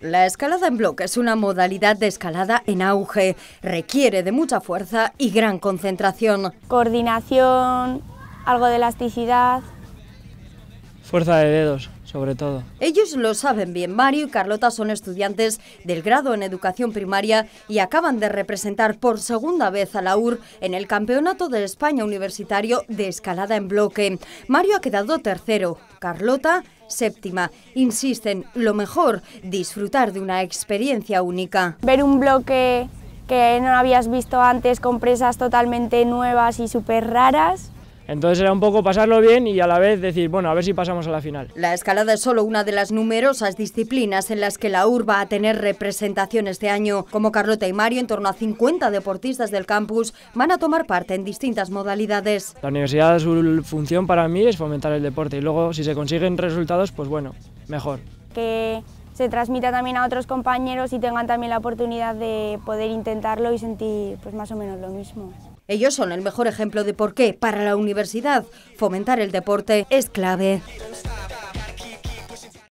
La escalada en bloque es una modalidad de escalada en auge. Requiere de mucha fuerza y gran concentración. Coordinación, algo de elasticidad. Fuerza de dedos, sobre todo. Ellos lo saben bien. Mario y Carlota son estudiantes del grado en educación primaria y acaban de representar por segunda vez a la UR en el Campeonato de España Universitario de Escalada en Bloque. Mario ha quedado tercero, Carlota séptima. Insisten, lo mejor, disfrutar de una experiencia única. Ver un bloque que no habías visto antes con presas totalmente nuevas y súper raras entonces era un poco pasarlo bien y a la vez decir, bueno, a ver si pasamos a la final. La escalada es solo una de las numerosas disciplinas en las que la UR va a tener representación este año. Como Carlota y Mario, en torno a 50 deportistas del campus van a tomar parte en distintas modalidades. La universidad, su función para mí es fomentar el deporte y luego si se consiguen resultados, pues bueno, mejor. Que se transmita también a otros compañeros y tengan también la oportunidad de poder intentarlo y sentir pues más o menos lo mismo. Ellos son el mejor ejemplo de por qué para la universidad fomentar el deporte es clave.